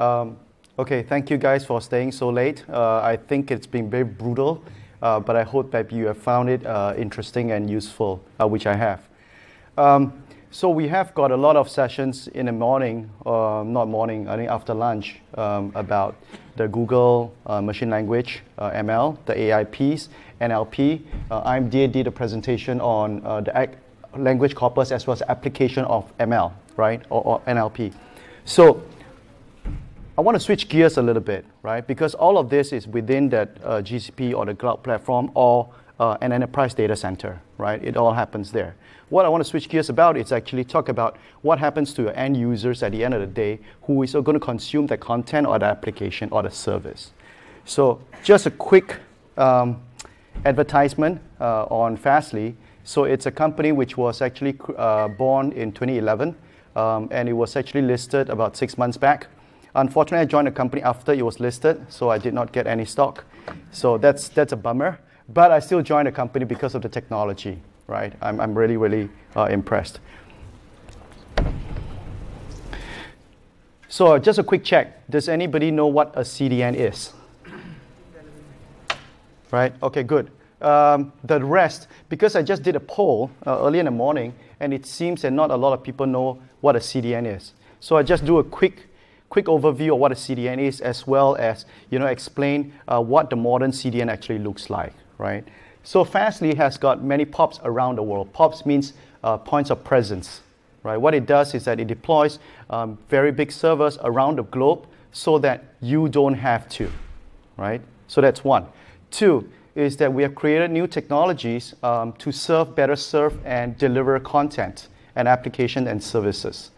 Um, okay, thank you guys for staying so late. Uh, I think it's been very brutal, uh, but I hope that you have found it uh, interesting and useful, uh, which I have. Um, so we have got a lot of sessions in the morning, uh, not morning, I think after lunch, um, about the Google uh, machine language, ML, the AI piece, NLP. I'm did the presentation on the language corpus as well as application of ML, right, or, or NLP. So I want to switch gears a little bit, right? Because all of this is within that uh, GCP or the cloud platform or uh, an enterprise data center, right? It all happens there. What I want to switch gears about is actually talk about what happens to your end users at the end of the day who is going to consume the content or the application or the service. So just a quick um, advertisement uh, on Fastly. So it's a company which was actually uh, born in 2011, um, and it was actually listed about six months back. Unfortunately, I joined the company after it was listed, so I did not get any stock. So that's, that's a bummer. But I still joined the company because of the technology, right? I'm, I'm really, really uh, impressed. So just a quick check. Does anybody know what a CDN is? Right? Okay, good. Um, the rest, because I just did a poll uh, early in the morning, and it seems that not a lot of people know what a CDN is. So I just do a quick quick overview of what a CDN is, as well as you know explain uh, what the modern CDN actually looks like, right? So Fastly has got many POPs around the world. POPs means uh, points of presence, right? What it does is that it deploys um, very big servers around the globe so that you don't have to, right? So that's one. Two is that we have created new technologies um, to serve, better serve, and deliver content and application and services.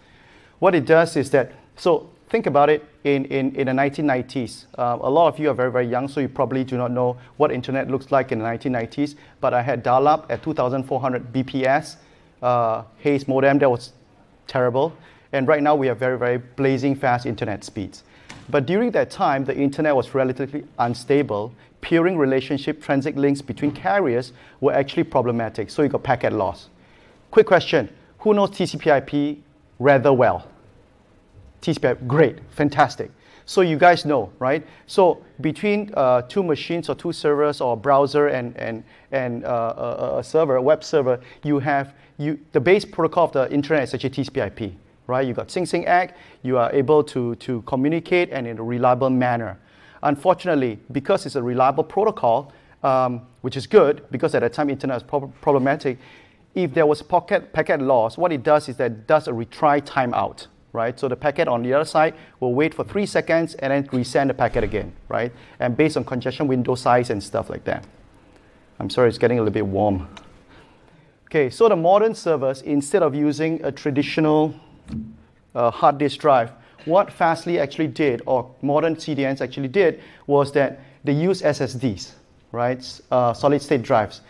What it does is that, so think about it in, in, in the 1990s. Uh, a lot of you are very, very young, so you probably do not know what internet looks like in the 1990s. But I had dial up at 2,400 BPS, uh, Hayes modem, that was terrible. And right now we have very, very blazing fast internet speeds. But during that time, the internet was relatively unstable. Peering relationship transit links between carriers were actually problematic, so you got packet loss. Quick question who knows TCP IP rather well? TCP, great, fantastic. So you guys know, right? So between uh, two machines or two servers or a browser and, and, and uh, a, server, a web server, you have you, the base protocol of the internet is actually TCP IP, right? You got SYN SYN-ACK, you are able to, to communicate and in a reliable manner. Unfortunately, because it's a reliable protocol, um, which is good because at that time internet was prob- problematic, if there was pocket, packet loss, what it does is that it does a retry timeout right? So the packet on the other side will wait for three seconds and then resend the packet again, right? And based on congestion window size and stuff like that. I'm sorry, it's getting a little bit warm. Okay, so the modern servers, instead of using a traditional uh, hard disk drive, what Fastly actually did, or modern CDNs actually did, was that they use SSDs, right? Uh, solid state drives.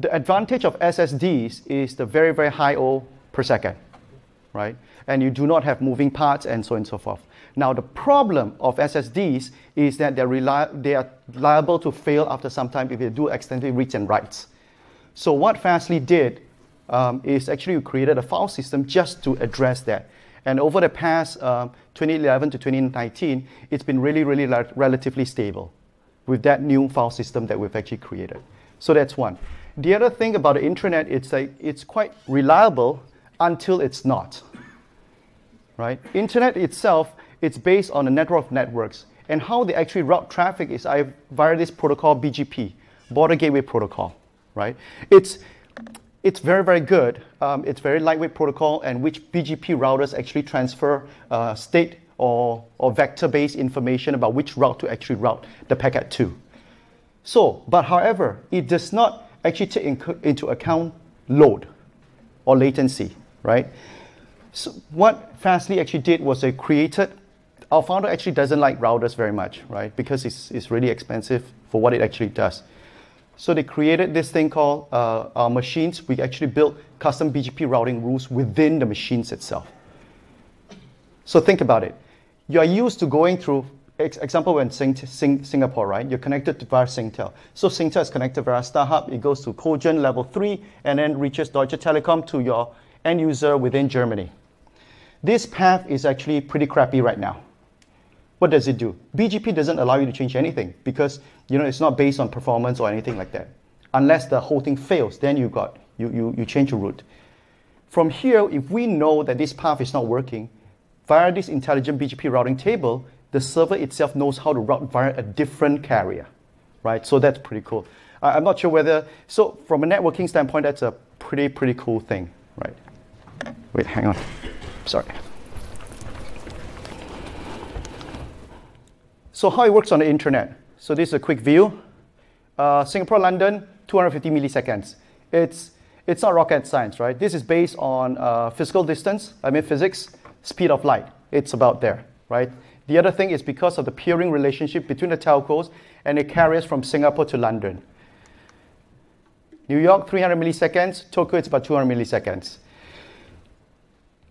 The advantage of SSDs is the very, very high O per second, right? And you do not have moving parts and so on and so forth. Now, the problem of SSDs is that they're reli- they are liable to fail after some time if they do extensive reads and writes. So, what Fastly did um, is actually created a file system just to address that. And over the past um, 2011 to 2019, it's been really, really la- relatively stable with that new file system that we've actually created. So that's one. The other thing about the internet, it's like it's quite reliable until it's not right? Internet itself, it's based on a network of networks. And how they actually route traffic is via this protocol BGP, Border Gateway Protocol, right? It's, it's very, very good. Um, it's very lightweight protocol and which BGP routers actually transfer uh, state or, or vector-based information about which route to actually route the packet to. So, but however, it does not actually take into account load or latency, right? So what Fastly actually did was they created, our founder actually doesn't like routers very much, right? Because it's, it's really expensive for what it actually does. So they created this thing called uh, our machines. We actually built custom BGP routing rules within the machines itself. So think about it. You are used to going through, example, when Sing- Sing- Singapore, right? You're connected to via Singtel. So Singtel is connected via StarHub. It goes to Cogent level three, and then reaches Deutsche Telekom to your end user within Germany. This path is actually pretty crappy right now. what does it do? BGP doesn't allow you to change anything because you know it's not based on performance or anything like that. Unless the whole thing fails, then you got you, you, you change your route. From here, if we know that this path is not working, via this intelligent BGP routing table, the server itself knows how to route via a different carrier, right? So that's pretty cool. I'm not sure whether, so from a networking standpoint, that's a pretty, pretty cool thing, right? Wait, hang on. Sorry. So how it works on the internet. So this is a quick view. Uh, Singapore, London, 250 milliseconds. It's, it's not rocket science, right? This is based on uh, physical distance, I mean physics, speed of light. It's about there, right? The other thing is because of the peering relationship between the telcos and the carriers from Singapore to London. New York, 300 milliseconds. Tokyo, it's about 200 milliseconds.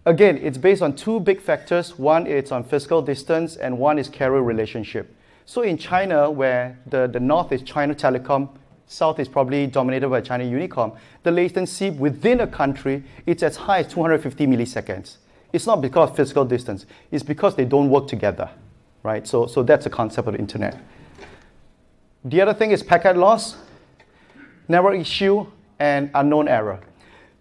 Again, it's based on two big factors. One is on physical distance, and one is carrier relationship. So in China, where the, the north is China Telecom, south is probably dominated by China Unicom, the latency within a country, it's as high as 250 milliseconds. It's not because of physical distance, it's because they don't work together, right? So, so that's the concept of the internet. The other thing is packet loss, network issue, and unknown error.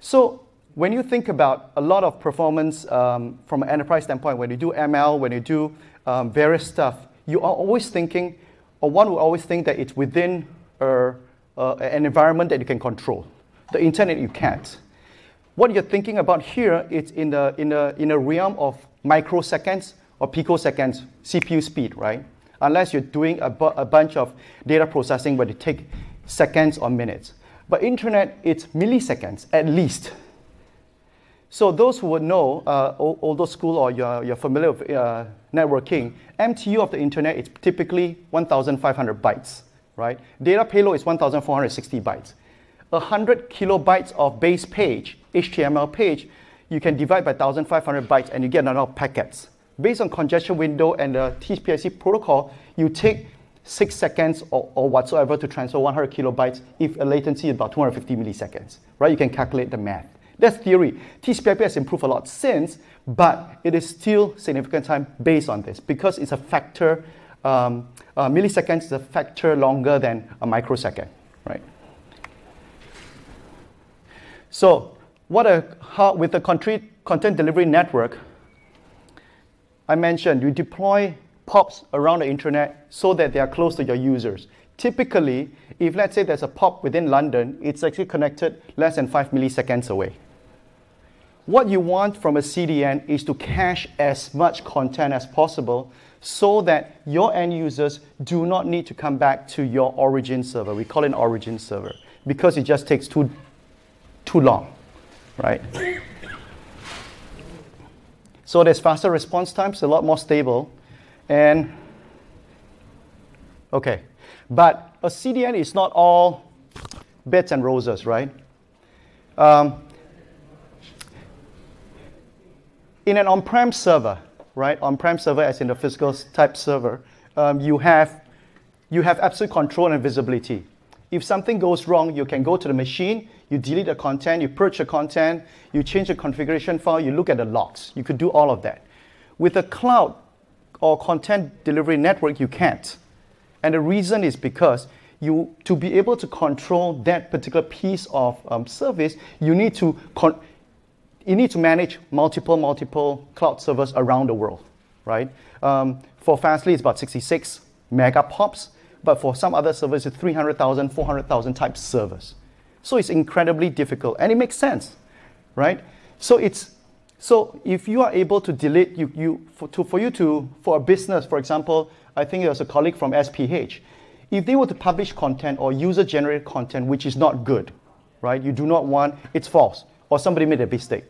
So when you think about a lot of performance um, from an enterprise standpoint, when you do ML, when you do um, various stuff, you are always thinking, or one will always think that it's within a, uh, an environment that you can control. The internet you can't. What you're thinking about here is in the in a in a realm of microseconds or picoseconds CPU speed, right? Unless you're doing a, bu- a bunch of data processing where it take seconds or minutes. But internet, it's milliseconds at least. So those who would know, uh, school or you're, you're familiar with uh, networking, MTU of the internet is typically 1,500 bytes, right? Data payload is 1,460 bytes. 100 kilobytes of base page, HTML page, you can divide by 1,500 bytes and you get a lot of packets. Based on congestion window and the TCP/IP protocol, you take six seconds or, or, whatsoever to transfer 100 kilobytes if a latency is about 250 milliseconds, right? You can calculate the math. That's theory. TCP/IP has improved a lot since, but it is still significant time based on this because it's a factor, um, uh, milliseconds is a factor longer than a microsecond, right? So what a, how, with the content delivery network, I mentioned you deploy POPs around the internet so that they are close to your users. Typically, if let's say there's a POP within London, it's actually connected less than five milliseconds away. What you want from a CDN is to cache as much content as possible so that your end users do not need to come back to your origin server. We call it an origin server because it just takes too too long, right? So there's faster response times, a lot more stable, and okay, but a CDN is not all beds and roses, right? Um, in an on-prem server, right? On-prem server, as in the physical type server, um, you have you have absolute control and visibility. If something goes wrong, you can go to the machine, you delete the content, you purge the content, you change the configuration file, you look at the logs. You could do all of that. With a cloud or content delivery network, you can't. And the reason is because you, to be able to control that particular piece of um, service, you need to you need to manage multiple, multiple cloud servers around the world, right? Um, for Fastly, it's about 66 megapops, but for some other servers, it's 300,000, 400,000 type servers. So it's incredibly difficult, and it makes sense, right? So it's so if you are able to delete you, you for, to, for you to for a business, for example, I think there's a colleague from SPH. If they were to publish content or user-generated content which is not good, right? You do not want it's false or somebody made a mistake.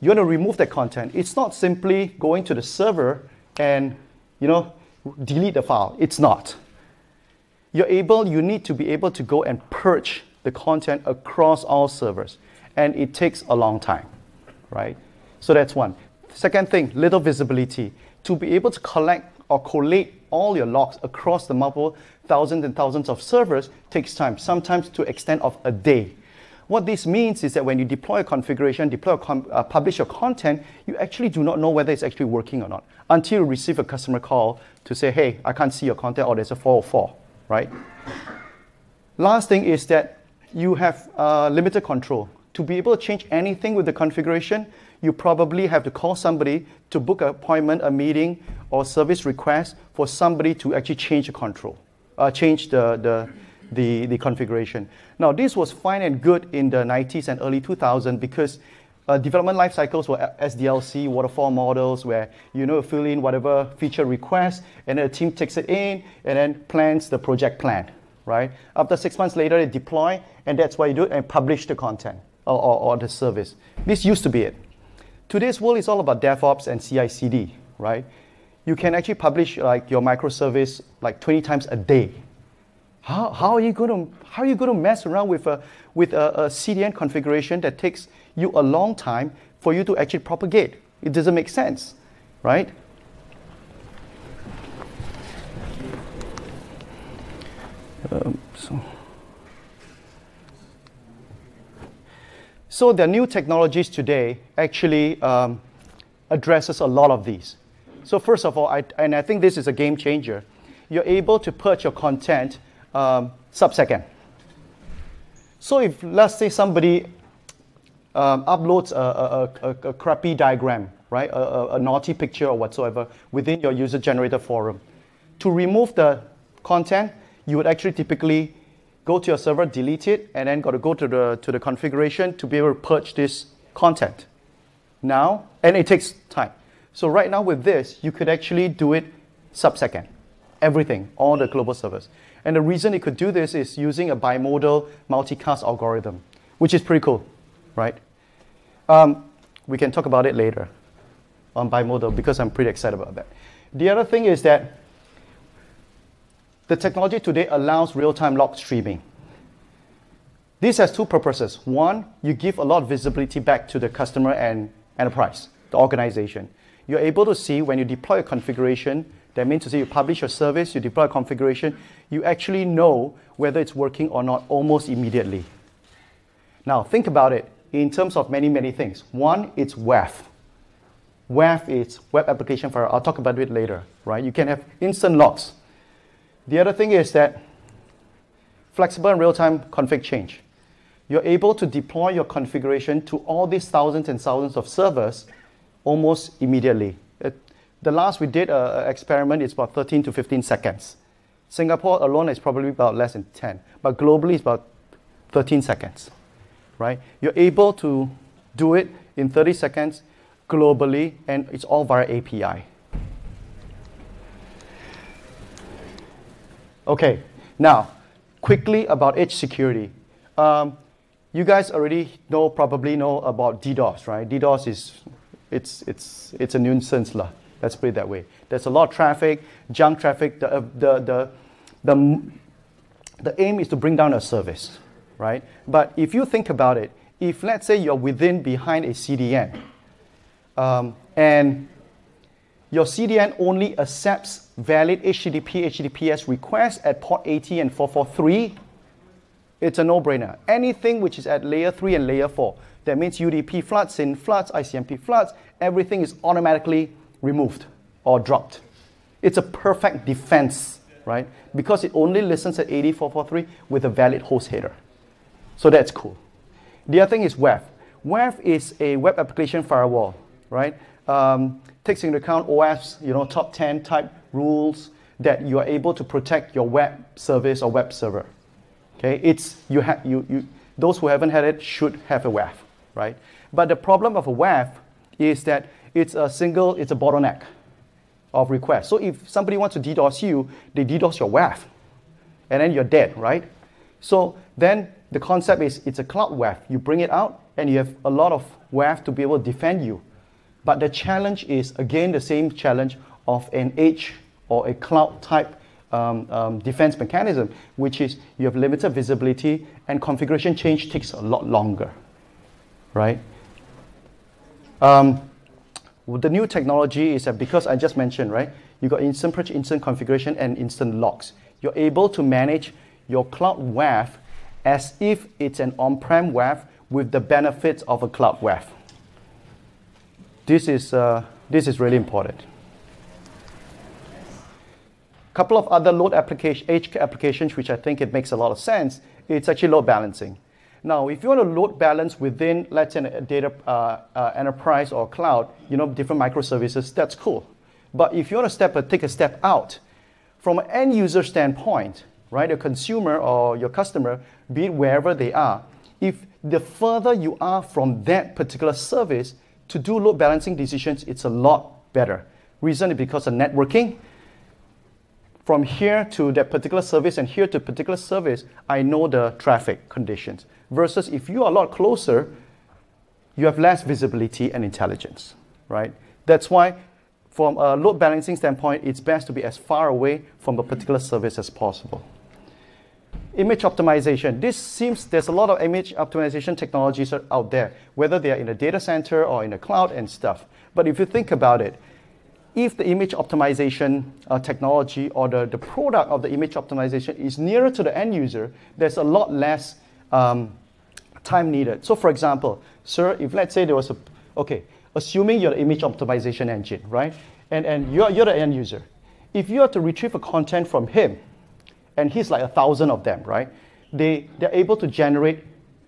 You want to remove that content. It's not simply going to the server and you know delete the file. It's not. You're able, you need to be able to go and purge the content across all servers. And it takes a long time, right? So that's one. Second thing, little visibility. To be able to collect or collate all your logs across the multiple thousands and thousands of servers takes time, sometimes to extent of a day. What this means is that when you deploy a configuration, deploy a uh, publish your content, you actually do not know whether it's actually working or not until you receive a customer call to say, hey, I can't see your content or there's a 404, right? Last thing is that you have uh, limited control. To be able to change anything with the configuration, you probably have to call somebody to book an appointment, a meeting, or service request for somebody to actually change the control, uh, change the, the, the, the configuration. Now, this was fine and good in the 90s and early 2000s because uh, development life cycles were SDLC, waterfall models, where you know fill in whatever feature request, and then the team takes it in and then plans the project plan, right? After six months later, they deploy, and that's why you do it, and publish the content or, or, or the service. This used to be it. Today's world is all about DevOps and CI/CD, right? You can actually publish like your microservice like 20 times a day, how, how are you going to how are you going to mess around with a with a, a CDN configuration that takes you a long time for you to actually propagate? It doesn't make sense, right? Um, so. so the new technologies today actually um, addresses a lot of these. So first of all, I, and I think this is a game changer, you're able to purge your content um, sub-second. So if, let's say, somebody um, uploads a, a, a, a, crappy diagram, right, a, a, naughty picture or whatsoever within your user-generated forum, to remove the content, you would actually typically go to your server, delete it, and then got to go to the, to the configuration to be able to purge this content. Now, and it takes time. So right now with this, you could actually do it sub-second. Everything, all the global servers. And the reason it could do this is using a bimodal multicast algorithm, which is pretty cool, right? Um, we can talk about it later on bimodal because I'm pretty excited about that. The other thing is that the technology today allows real-time log streaming. This has two purposes. One, you give a lot of visibility back to the customer and enterprise, the organization. You're able to see when you deploy a configuration, that means to say you publish a service, you deploy a configuration, you actually know whether it's working or not almost immediately. Now, think about it in terms of many, many things. One, it's WAF. WAF is Web Application Firewall. I'll talk about it later, right? You can have instant logs. The other thing is that flexible and real-time config change. You're able to deploy your configuration to all these thousands and thousands of servers almost immediately. The last we did an experiment is about 13 to 15 seconds. Singapore alone is probably about less than 10, but globally it's about 13 seconds, right? You're able to do it in 30 seconds globally, and it's all via API. Okay, now, quickly about edge security. Um, you guys already know, probably know about DDoS, right? DDoS is, it's, it's, it's a nuisance. Lah. Let's put it that way. There's a lot of traffic, junk traffic. The, uh, the, the, the, the aim is to bring down a service, right? But if you think about it, if let's say you're within behind a CDN, um, and your CDN only accepts valid HTTP, HTTPS requests at port 80 and 443, it's a no-brainer. Anything which is at layer 3 and layer 4, that means UDP floods, SYN floods, ICMP floods, everything is automatically removed or dropped. It's a perfect defense, right? Because it only listens at 8443 with a valid host header. So that's cool. The other thing is WAF. WAF is a web application firewall, right? Um, takes into account OWASP, you know, top 10 type rules that you are able to protect your web service or web server. Okay, it's you have you, you those who haven't had it should have a WAF, right? But the problem of a WAF is that it's a single, it's a bottleneck of requests. So if somebody wants to DDoS you, they DDoS your WAF, and then you're dead, right? So then the concept is it's a cloud WAF. You bring it out, and you have a lot of WAF to be able to defend you. But the challenge is again the same challenge of an edge or a cloud type um, um, defense mechanism, which is you have limited visibility and configuration change takes a lot longer, right? Um, the new technology is that because I just mentioned, right, you got instant instant configuration, and instant logs. You're able to manage your cloud WAF as if it's an on-prem WAF with the benefits of a cloud WAF. This is, uh, this is really important. A couple of other load application, edge applications, which I think it makes a lot of sense, it's actually load balancing. Now, if you want to load balance within, let's say, a data uh, uh, enterprise or cloud, you know, different microservices, that's cool. But if you want to step, uh, take a step out, from an end user standpoint, right, a consumer or your customer, be it wherever they are, if the further you are from that particular service to do load balancing decisions, it's a lot better. Reason is because of networking. From here to that particular service and here to particular service, I know the traffic conditions. Versus if you are a lot closer, you have less visibility and intelligence, right? That's why from a load balancing standpoint, it's best to be as far away from a particular service as possible. Image optimization. This seems there's a lot of image optimization technologies out there, whether they are in a data center or in a cloud and stuff. But if you think about it, if the image optimization uh, technology or the, the product of the image optimization is nearer to the end user, there's a lot less um, time needed. So for example, sir, if let's say there was a, okay, assuming you're the image optimization engine, right? And, and you're, you're the end user. If you have to retrieve a content from him, and he's like a thousand of them, right? They, they're able to generate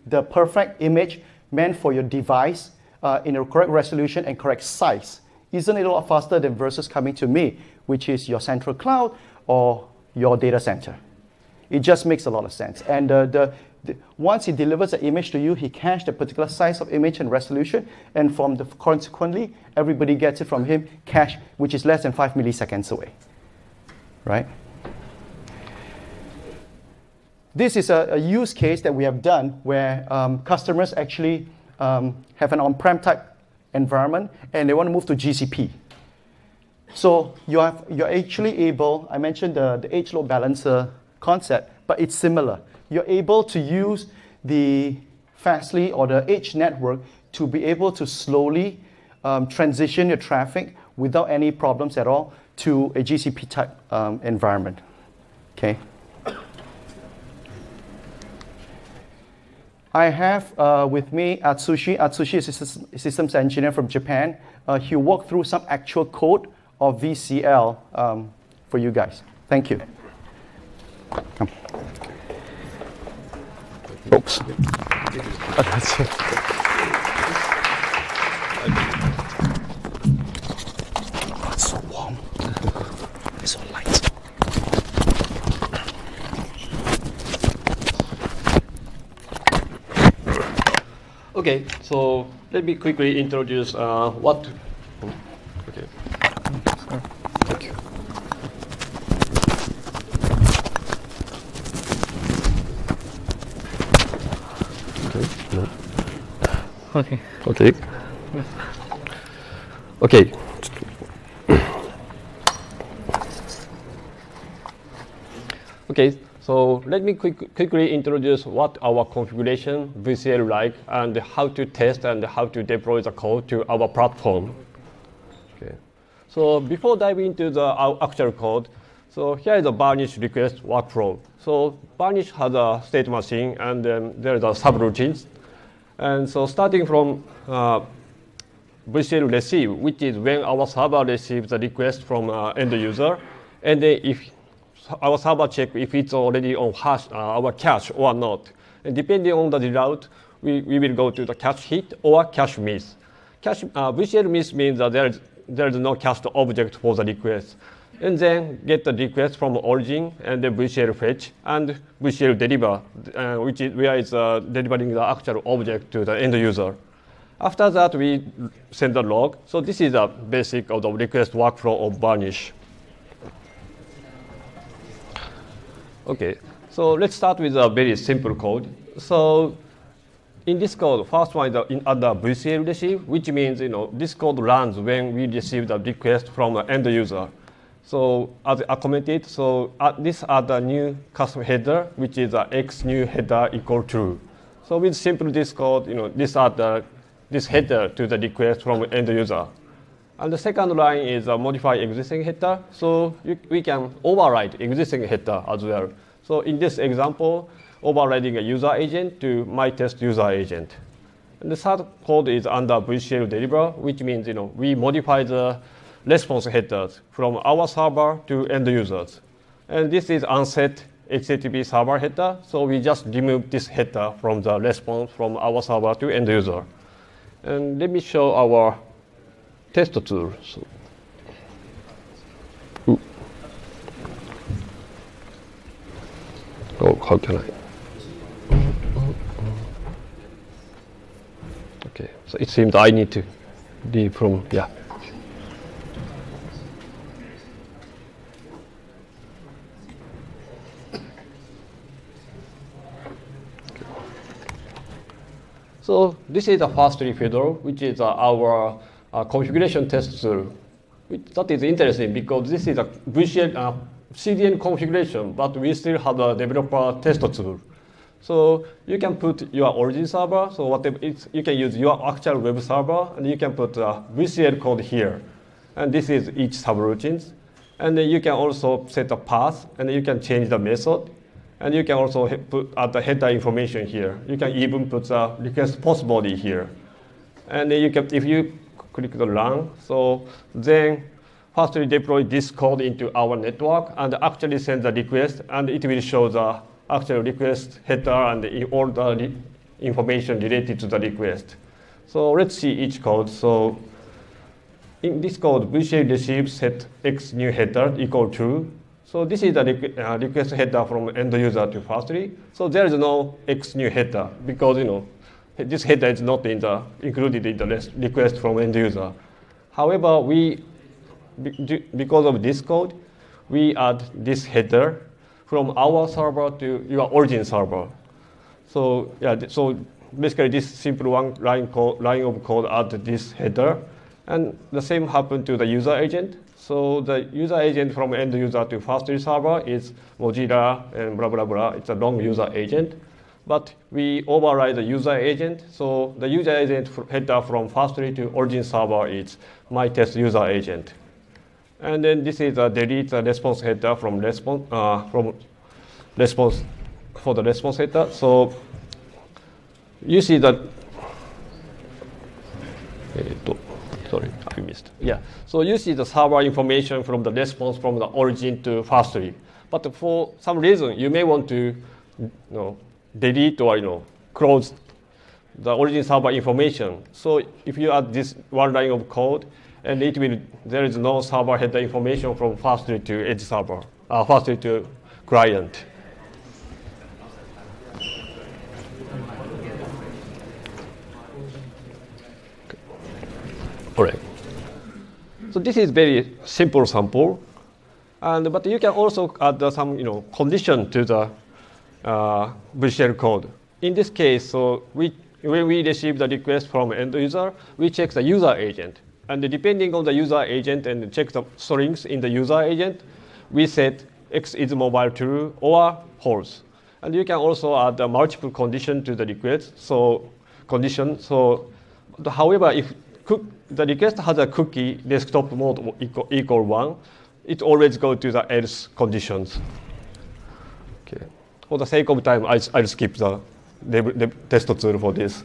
the perfect image meant for your device uh, in a correct resolution and correct size. Isn't it a lot faster than versus coming to me, which is your central cloud or your data center? It just makes a lot of sense. And uh, the, once he delivers an image to you, he caches the particular size of image and resolution, and from the consequently, everybody gets it from him cache, which is less than five milliseconds away. Right? This is a, a use case that we have done where um, customers actually um, have an on-prem type environment and they want to move to GCP. So you have, you're actually able, I mentioned the, the edge load balancer concept, but it's similar you're able to use the Fastly or the edge network to be able to slowly um, transition your traffic without any problems at all to a GCP type um, environment. Okay. I have uh, with me Atsushi. Atsushi is a systems engineer from Japan. Uh, he'll walk through some actual code of VCL um, for you guys. Thank you. Come. Oops. That's it. Oh, it's so warm. It's so light. Okay, so let me quickly introduce uh, what. Okay. Thank you. Okay. Okay. Okay. Okay, so let me quick, quickly introduce what our configuration VCL like and how to test and how to deploy the code to our platform. Okay. So before diving into the actual code, so here is a Varnish request workflow. So Varnish has a state machine and then there are subroutines and so starting from uh, VCL receive, which is when our server receives the request from uh, end user, and then if our server check if it's already on hash, uh, our cache or not. And depending on the route, we, we will go to the cache hit or cache miss. Cache, uh, VCL miss means that there is, there is no cached object for the request and then get the request from origin and then VCL fetch and VCL deliver, uh, which is where it's delivering the actual object to the end user. After that, we send the log. So this is the basic of the request workflow of Varnish. Okay, so let's start with a very simple code. So in this code, first one is in, at the VCL receive, which means you know this code runs when we receive the request from the end user. So as I commented, so uh, this are the new custom header, which is a x new header equal true. So with simple this code, you know, these are the this header to the request from end user. And the second line is a modify existing header. So you, we can override existing header as well. So in this example, overriding a user agent to my test user agent. And the third code is under VCL deliver, which means you know we modify the response headers from our server to end users. And this is unset HTTP server header. So we just remove this header from the response from our server to end user. And let me show our test tool. So, oh, how can I? Okay, so it seems I need to leave from, yeah. So this is the Fastly Fiddle, which is uh, our uh, configuration test tool. That is interesting because this is a VCL, uh, CDN configuration, but we still have a developer test tool. So you can put your origin server, so whatever you can use your actual web server, and you can put a VCL code here. And this is each subroutines. And then you can also set a path, and you can change the method. And you can also put add the header information here. You can even put the request post body here. And then you can, if you click the run, so then first we deploy this code into our network and actually send the request, and it will show the actual request header and all the information related to the request. So let's see each code. So in this code, VCL receives set x new header equal to so this is the uh, request header from end user to Fastly. So there is no X new header because you know this header is not in the, included in the request from end user. However, we because of this code, we add this header from our server to your origin server. So yeah, so basically this simple one line, code, line of code add this header, and the same happened to the user agent. So the user agent from end user to Fastly server is Mozilla and blah, blah, blah. It's a long user agent. But we override the user agent. So the user agent header from Fastly to origin server is my test user agent. And then this is a delete response header from response, uh, from response for the response header. So you see that sorry, I missed. Yeah, so you see the server information from the response from the origin to Fastly. But for some reason, you may want to you know, delete or you know, close the origin server information. So if you add this one line of code, and it will, there is no server header information from Fastly to edge server, uh, to client. All right. So this is very simple sample. And, but you can also add some you know, condition to the uh, VCL code. In this case, so we, when we receive the request from end user, we check the user agent. And depending on the user agent and check the strings in the user agent, we set X is mobile true or false. And you can also add a multiple condition to the request. So condition. So, however, if the request has a cookie desktop mode equal, equal one, it always goes to the else conditions. Okay. For the sake of time, I, I'll skip the, the, the test tool for this.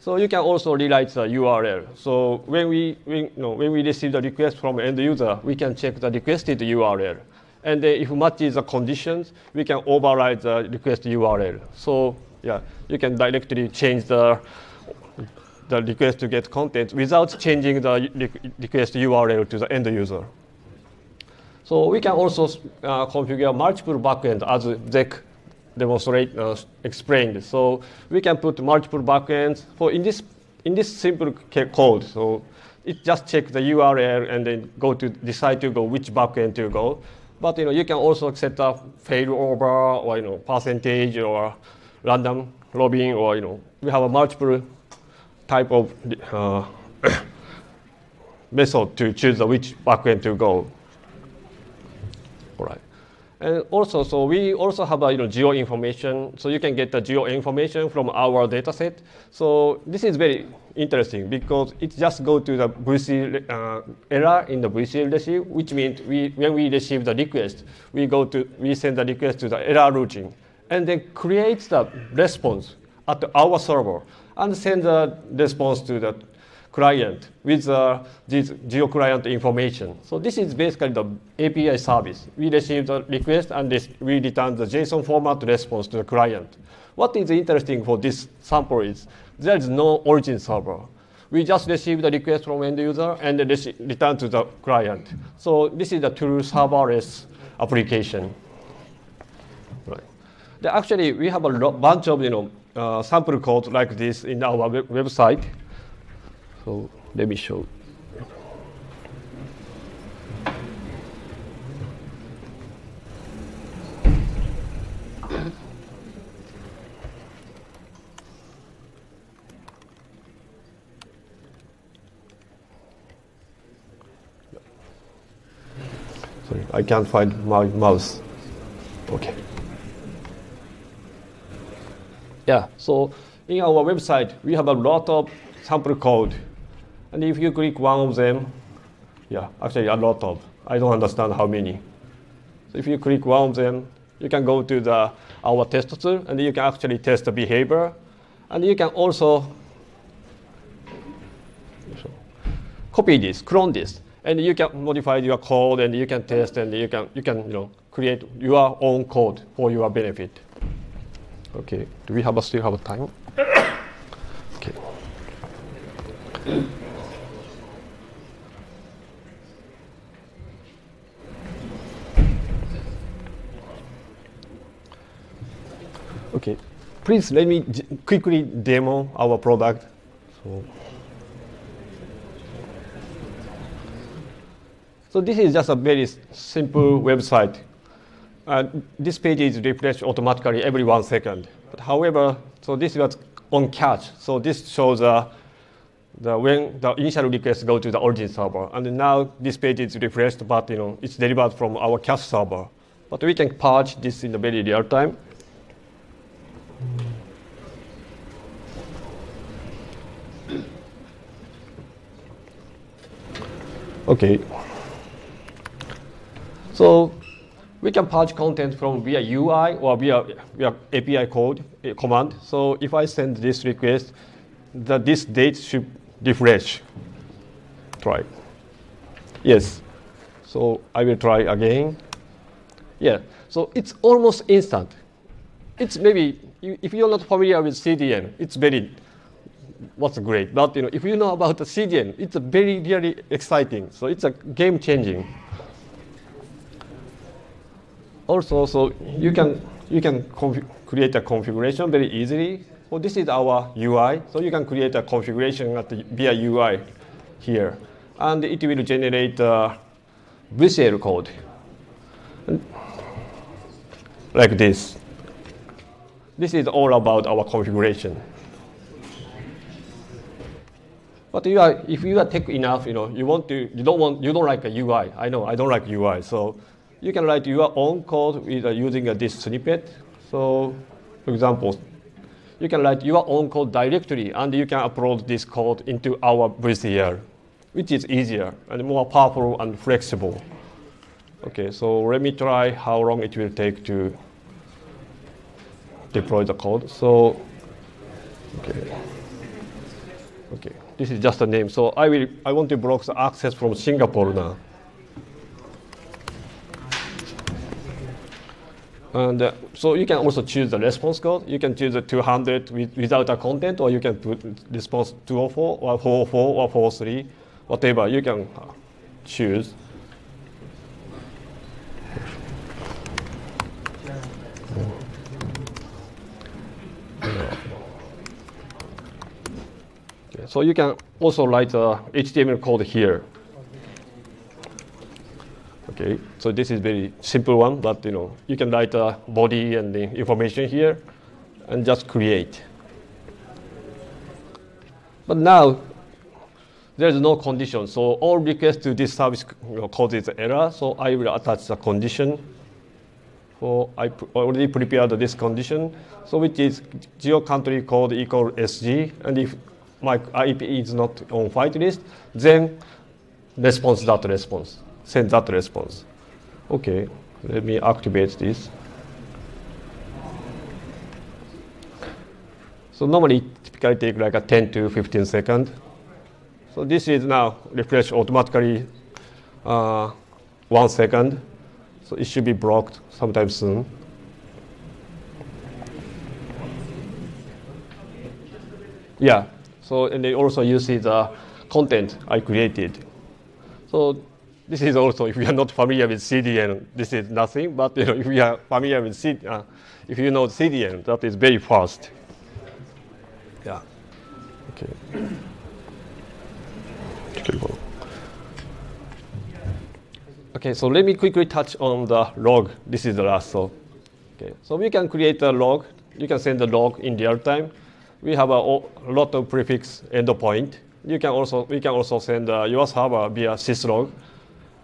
So you can also rewrite the URL. So when we, when, you know, when we receive the request from end user, we can check the requested URL. And if matches the conditions, we can override the request URL. So yeah, you can directly change the the request to get content without changing the request URL to the end user. So we can also uh, configure multiple backends as Zeck demonstrate uh, explained. So we can put multiple backends for in this in this simple code. So it just check the URL and then go to decide to go which backend to go. But you know you can also set up failover or you know percentage or round robin or you know we have a multiple type of uh, method to choose which backend to go. Right. And also, so we also have a you know, geo information, so you can get the geo information from our dataset. So this is very interesting because it just go to the VC uh, error in the VC receive, which means we, when we receive the request, we go to we send the request to the error routing, and then create the response at our server and send the response to the client with uh, this geo client information. So this is basically the API service. We receive the request and this, we return the JSON format response to the client. What is interesting for this sample is there is no origin server. We just receive the request from end user and return to the client. So this is a true serverless application. Right. Actually, we have a bunch of you know uh, sample code like this in our web website. So let me show. Sorry, I can't find my mouse. Okay. Yeah, so in our website, we have a lot of sample code. And if you click one of them, yeah, actually a lot of. I don't understand how many. So if you click one of them, you can go to the our test tool, and you can actually test the behavior. And you can also copy this, clone this, and you can modify your code, and you can test, and you can you can you know create your own code for your benefit. Okay, do we have a, still have time? Okay. Okay, please let me quickly demo our product. So, so this is just a very simple website. Uh, this page is refreshed automatically every one second. But however, so this was on cache. So this shows uh, the when the initial request go to the origin server, and now this page is refreshed, but you know it's delivered from our cache server. But we can patch this in the very real time. Okay. So we can patch content from via UI or via, via API code uh, command. So if I send this request, that this date should refresh. Try. Yes. So I will try again. Yeah. So it's almost instant. It's maybe if you're not familiar with CDN, it's very what's great. But you know, if you know about the CDN, it's a very really exciting. So it's a game changing also, so you can, you can create a configuration very easily. So this is our UI. So you can create a configuration at the, via UI here. And it will generate uh, VCL code. Like this. This is all about our configuration. But you are, if you are tech enough, you know, you want to, you don't want, you don't like a UI. I know, I don't like UI. So you can write your own code with, uh, using uh, this snippet. So, for example, you can write your own code directly, and you can upload this code into our VCL, which is easier and more powerful and flexible. Okay, so let me try how long it will take to deploy the code. So, okay. Okay, this is just a name. So I will, I want to block the access from Singapore now. And uh, so you can also choose the response code. You can choose the 200 with, without a content, or you can put response 204 or 404 or 43, whatever you can choose. So you can also write a HTML code here. Okay, so this is very simple one, but you know you can write a body and the information here, and just create. But now there is no condition, so all requests to this service you know, causes error. So I will attach the condition. So I already prepared this condition, so which is geo country code equal SG, and if my IP is not on white list, then response dot response send that response. Okay, let me activate this. So normally typically take like a 10 to 15 seconds. So this is now refresh automatically uh, one second. So it should be blocked sometime soon. Yeah, so and they also use the content I created. So this is also, if you are not familiar with CDN, this is nothing, but you know, if you are familiar with CDN, uh, if you know CDN, that is very fast. Yeah, okay. Okay, so let me quickly touch on the log. This is the last. So, okay, so we can create a log. You can send the log in real time. We have a, lot of prefix endpoint. You can also we can also send uh, your server via syslog.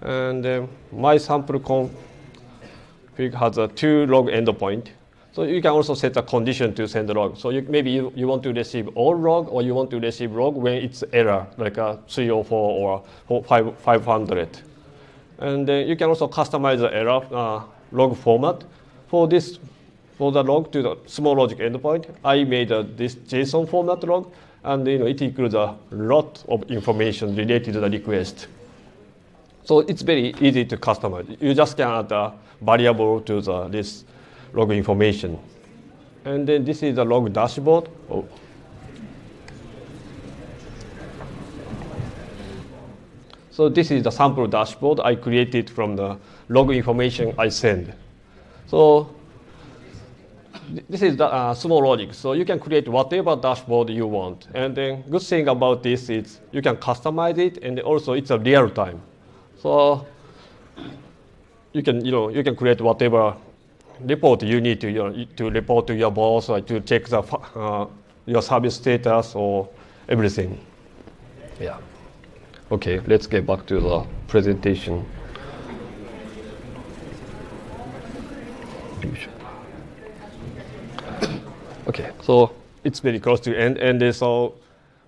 And uh, my sample config has a two log endpoint. So you can also set a condition to send the log. So you, maybe you, you want to receive all log or you want to receive log when it's error, like a 304 or 5, 500. And uh, you can also customize the error uh, log format. For this, for the log to the Sumo Logic endpoint, I made uh, this JSON format log, and you know, it includes a lot of information related to the request. So it's very easy to customize. You just can add a variable to the, this log information. And then this is the log dashboard. Oh. So this is the sample dashboard I created from the log information I send. So this is the uh, Sumo Logic. So you can create whatever dashboard you want. And the good thing about this is you can customize it, and also it's a real time. So you can, you know, you can create whatever report you need to, you know, to report to your boss or to check the, uh, your service status or everything. Yeah. Okay, let's get back to the presentation. So it's very close to end, and so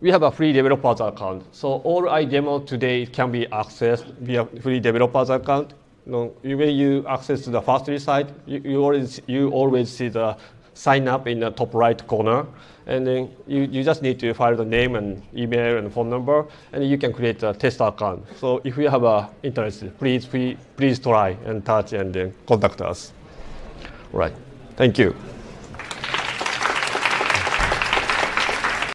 we have a free developers account. So all I demo today can be accessed via free developers account. You know, when you access to the Fastly site, you, you, always, you always see the sign up in the top right corner. And then you, you just need to file the name and email and phone number, and you can create a test account. So if you have a interest, please, please, please try and touch and then contact us. Right. Thank you.